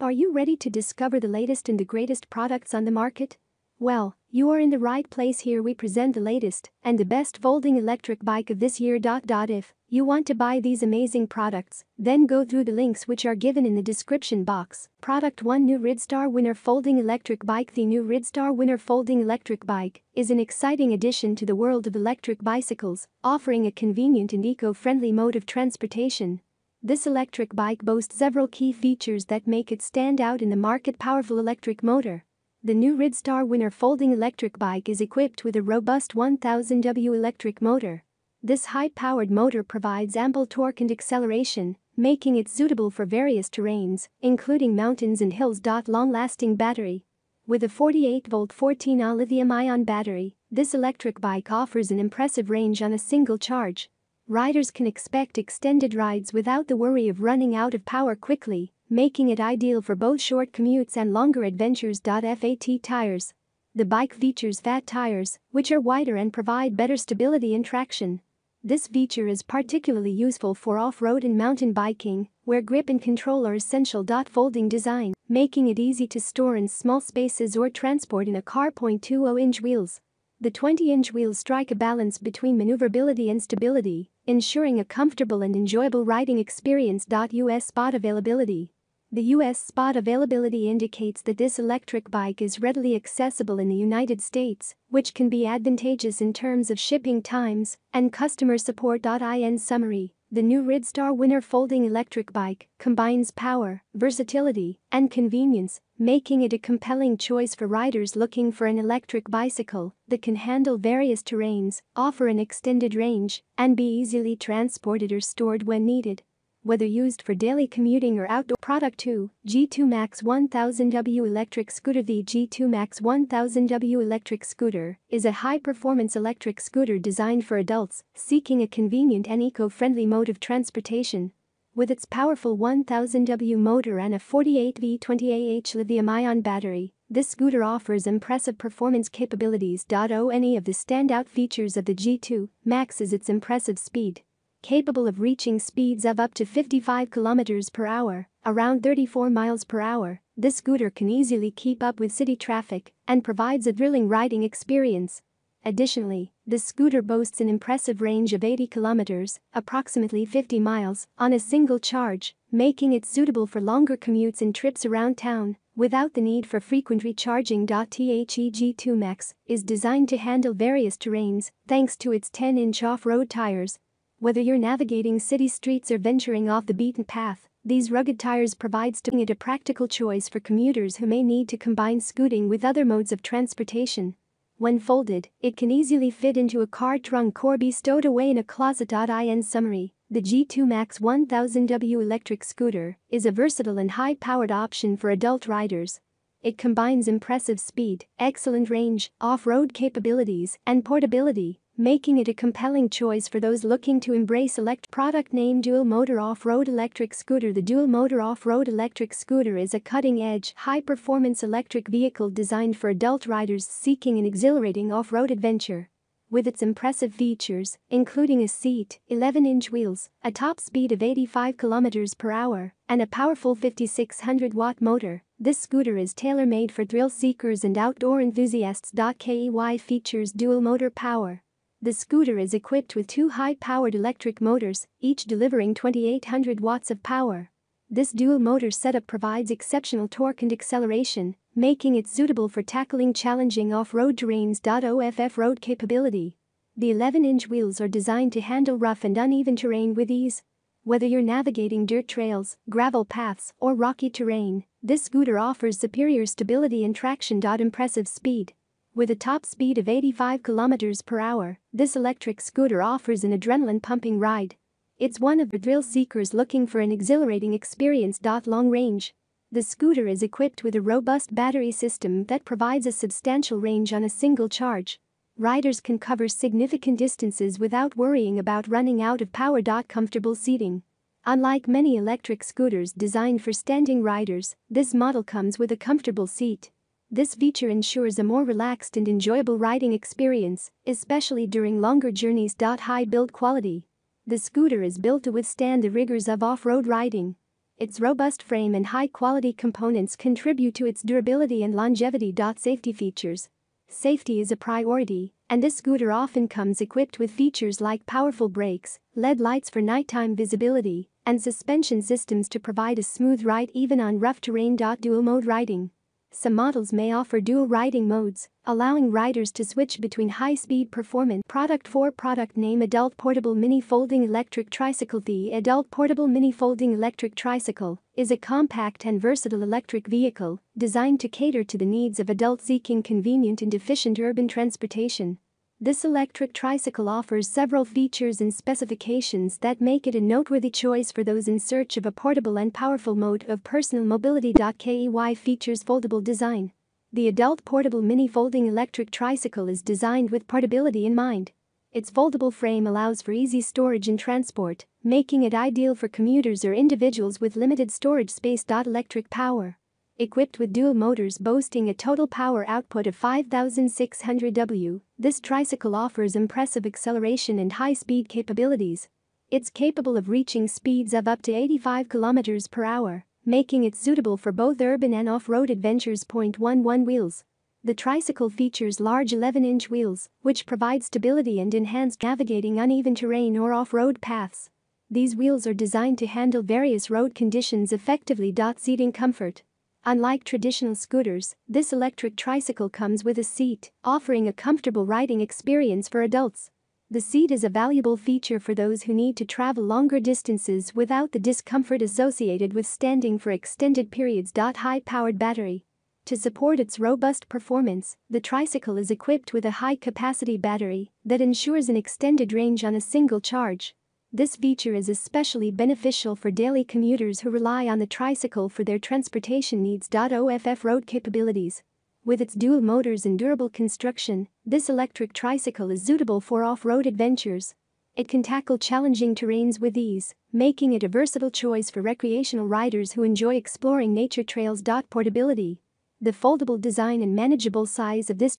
Are you ready to discover the latest and the greatest products on the market? Well, you are in the right place here we present the latest and the best folding electric bike of this year. If you want to buy these amazing products, then go through the links which are given in the description box. Product 1 New Ridstar Winner Folding Electric Bike The new Ridstar Winner Folding Electric Bike is an exciting addition to the world of electric bicycles, offering a convenient and eco-friendly mode of transportation. This electric bike boasts several key features that make it stand out in the market powerful electric motor. The new Ridstar Winner folding electric bike is equipped with a robust 1000W electric motor. This high-powered motor provides ample torque and acceleration, making it suitable for various terrains, including mountains and hills. Long-lasting battery. With a 48-volt 14A lithium-ion battery, this electric bike offers an impressive range on a single charge. Riders can expect extended rides without the worry of running out of power quickly, making it ideal for both short commutes and longer adventures. FAT tires. The bike features fat tires, which are wider and provide better stability and traction. This feature is particularly useful for off-road and mountain biking, where grip and control are essential. Folding design, making it easy to store in small spaces or transport in a car. 0.20-inch wheels. The 20-inch wheels strike a balance between maneuverability and stability, ensuring a comfortable and enjoyable riding experience. US spot availability. The US spot availability indicates that this electric bike is readily accessible in the United States, which can be advantageous in terms of shipping times and customer support. In summary, the new Ridstar Winner folding electric bike combines power, versatility, and convenience, making it a compelling choice for riders looking for an electric bicycle that can handle various terrains, offer an extended range, and be easily transported or stored when needed whether used for daily commuting or outdoor. Product 2, G2 Max 1000W electric scooter The G2 Max 1000W electric scooter is a high-performance electric scooter designed for adults seeking a convenient and eco-friendly mode of transportation. With its powerful 1000W motor and a 48V20AH lithium-ion battery, this scooter offers impressive performance capabilities. Any of the standout features of the G2 Max is its impressive speed capable of reaching speeds of up to 55 km per hour, around 34 miles per hour. This scooter can easily keep up with city traffic and provides a thrilling riding experience. Additionally, this scooter boasts an impressive range of 80 kilometers, approximately 50 miles, on a single charge, making it suitable for longer commutes and trips around town without the need for frequent recharging. THEG2 Max is designed to handle various terrains thanks to its 10-inch off-road tires whether you're navigating city streets or venturing off the beaten path, these rugged tires provide it a practical choice for commuters who may need to combine scooting with other modes of transportation. When folded, it can easily fit into a car trunk or be stowed away in a closet. In summary, the G2 Max 1000W electric scooter is a versatile and high-powered option for adult riders. It combines impressive speed, excellent range, off-road capabilities, and portability, making it a compelling choice for those looking to embrace elect product name dual motor off-road electric scooter the dual motor off-road electric scooter is a cutting-edge high-performance electric vehicle designed for adult riders seeking an exhilarating off-road adventure with its impressive features, including a seat, 11-inch wheels, a top speed of 85 km per hour, and a powerful 5600-watt motor, this scooter is tailor-made for thrill seekers and outdoor enthusiasts. KEY features dual motor power, the scooter is equipped with two high-powered electric motors, each delivering 2800 watts of power. This dual motor setup provides exceptional torque and acceleration, making it suitable for tackling challenging off-road terrains. OFF road capability. The 11-inch wheels are designed to handle rough and uneven terrain with ease. Whether you're navigating dirt trails, gravel paths, or rocky terrain, this scooter offers superior stability and traction. Impressive speed. With a top speed of 85 km per hour, this electric scooter offers an adrenaline-pumping ride. It's one of the thrill seekers looking for an exhilarating experience. Long range. The scooter is equipped with a robust battery system that provides a substantial range on a single charge. Riders can cover significant distances without worrying about running out of power. Comfortable seating. Unlike many electric scooters designed for standing riders, this model comes with a comfortable seat. This feature ensures a more relaxed and enjoyable riding experience, especially during longer journeys. High build quality. The scooter is built to withstand the rigors of off-road riding. Its robust frame and high-quality components contribute to its durability and longevity. Safety features. Safety is a priority, and this scooter often comes equipped with features like powerful brakes, LED lights for nighttime visibility, and suspension systems to provide a smooth ride even on rough terrain. Dual mode riding. Some models may offer dual riding modes, allowing riders to switch between high-speed performance. Product 4 Product name Adult Portable Mini Folding Electric Tricycle The Adult Portable Mini Folding Electric Tricycle is a compact and versatile electric vehicle designed to cater to the needs of adults seeking convenient and efficient urban transportation. This electric tricycle offers several features and specifications that make it a noteworthy choice for those in search of a portable and powerful mode of personal mobility. KEY features foldable design. The adult portable mini folding electric tricycle is designed with portability in mind. Its foldable frame allows for easy storage and transport, making it ideal for commuters or individuals with limited storage space. Electric power. Equipped with dual motors boasting a total power output of 5,600 W, this tricycle offers impressive acceleration and high-speed capabilities. It's capable of reaching speeds of up to 85 km per hour, making it suitable for both urban and off-road adventures. 11 wheels. The tricycle features large 11-inch wheels, which provide stability and enhanced navigating uneven terrain or off-road paths. These wheels are designed to handle various road conditions effectively. Seating comfort. Unlike traditional scooters, this electric tricycle comes with a seat, offering a comfortable riding experience for adults. The seat is a valuable feature for those who need to travel longer distances without the discomfort associated with standing for extended periods. High powered battery. To support its robust performance, the tricycle is equipped with a high capacity battery that ensures an extended range on a single charge. This feature is especially beneficial for daily commuters who rely on the tricycle for their transportation needs. OFF road capabilities. With its dual motors and durable construction, this electric tricycle is suitable for off-road adventures. It can tackle challenging terrains with ease, making it a versatile choice for recreational riders who enjoy exploring nature trails. Portability. The foldable design and manageable size of this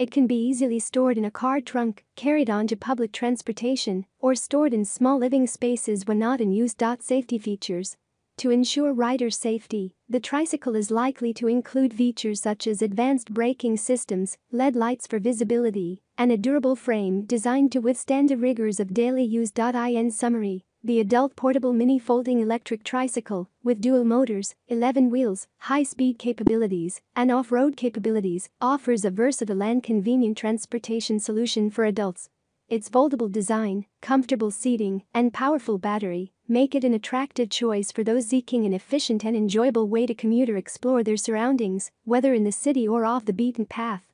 it can be easily stored in a car trunk, carried onto public transportation, or stored in small living spaces when not in use. Safety features. To ensure rider safety, the tricycle is likely to include features such as advanced braking systems, LED lights for visibility, and a durable frame designed to withstand the rigors of daily use. In summary, the adult portable mini folding electric tricycle, with dual motors, 11 wheels, high-speed capabilities, and off-road capabilities, offers a versatile and convenient transportation solution for adults. Its foldable design, comfortable seating, and powerful battery make it an attractive choice for those seeking an efficient and enjoyable way to commute or explore their surroundings, whether in the city or off the beaten path.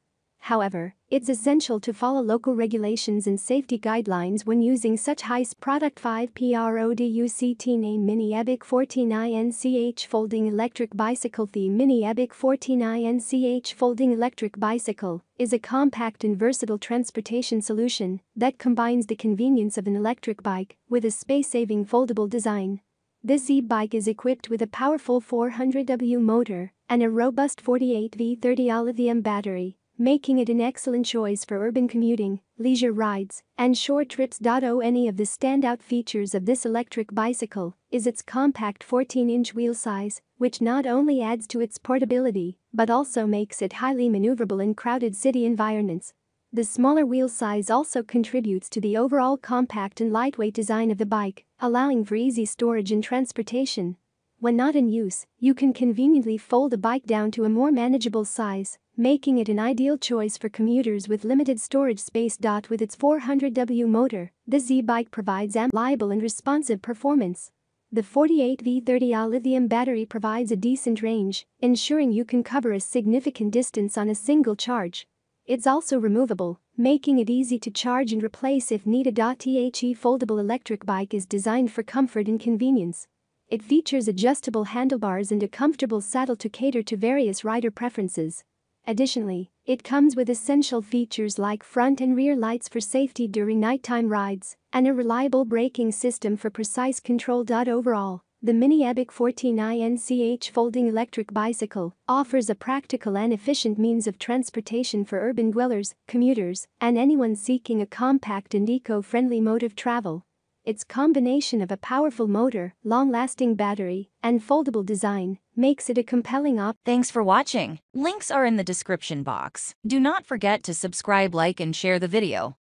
However, it's essential to follow local regulations and safety guidelines when using such high product. 5 PRODUCT name Mini EBIC 14INCH folding electric bicycle. The Mini EBIC 14INCH folding electric bicycle is a compact and versatile transportation solution that combines the convenience of an electric bike with a space-saving foldable design. This e-bike is equipped with a powerful 400W motor and a robust 48V30 lithium battery making it an excellent choice for urban commuting, leisure rides, and short trips. Any of the standout features of this electric bicycle is its compact 14-inch wheel size, which not only adds to its portability but also makes it highly maneuverable in crowded city environments. The smaller wheel size also contributes to the overall compact and lightweight design of the bike, allowing for easy storage and transportation. When not in use, you can conveniently fold a bike down to a more manageable size making it an ideal choice for commuters with limited storage space. With its 400W motor, the Z-Bike provides reliable and responsive performance. The 48V30A lithium battery provides a decent range, ensuring you can cover a significant distance on a single charge. It's also removable, making it easy to charge and replace if needed. The foldable electric bike is designed for comfort and convenience. It features adjustable handlebars and a comfortable saddle to cater to various rider preferences. Additionally, it comes with essential features like front and rear lights for safety during nighttime rides and a reliable braking system for precise control. Overall, the Mini EBIC 14INCH folding electric bicycle offers a practical and efficient means of transportation for urban dwellers, commuters, and anyone seeking a compact and eco-friendly mode of travel. Its combination of a powerful motor, long-lasting battery, and foldable design makes it a compelling option. Thanks for watching. Links are in the description box. Do not forget to subscribe, like, and share the video.